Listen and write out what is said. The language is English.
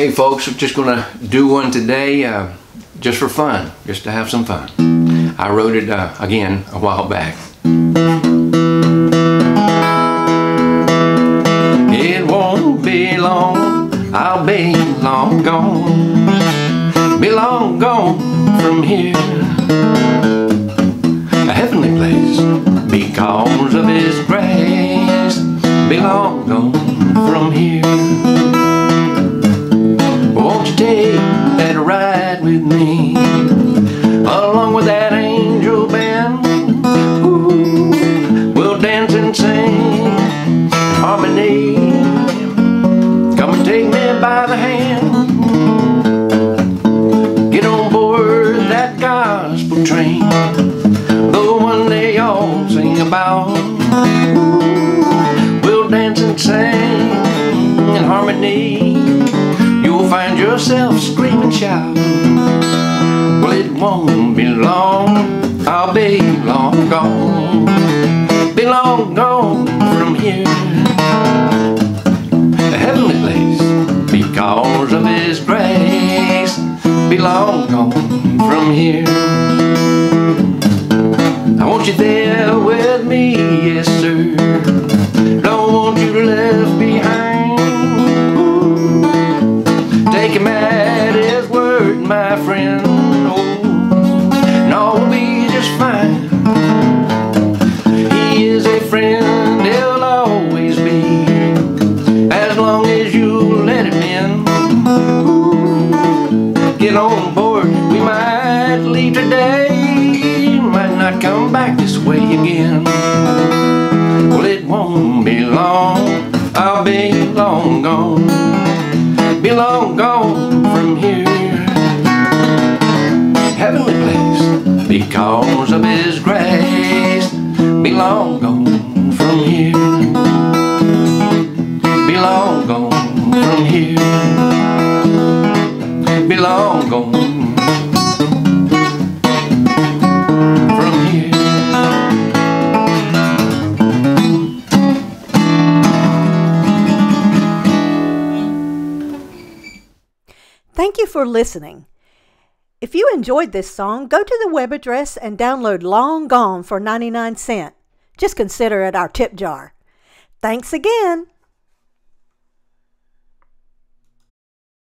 Hey folks, we're just gonna do one today, uh, just for fun, just to have some fun. I wrote it uh, again a while back. It won't be long, I'll be long gone, be long gone from here. A heavenly place because of His along with that angel band? Ooh, we'll dance and sing in harmony. Come and take me by the hand. Get on board that gospel train, the one they all sing about. Ooh, we'll dance and sing in harmony. You'll find yourself screaming, and shout. Well, it won't be long. I'll be long gone. Be long gone from here. A heavenly place because of His grace. Be long gone from here. I want you there on board, we might leave today, might not come back this way again. Well, it won't be long, I'll be long gone. Be long gone from here. Heavenly place, because of His grace, be long gone Thank you for listening. If you enjoyed this song, go to the web address and download Long Gone for 99 cents. Just consider it our tip jar. Thanks again.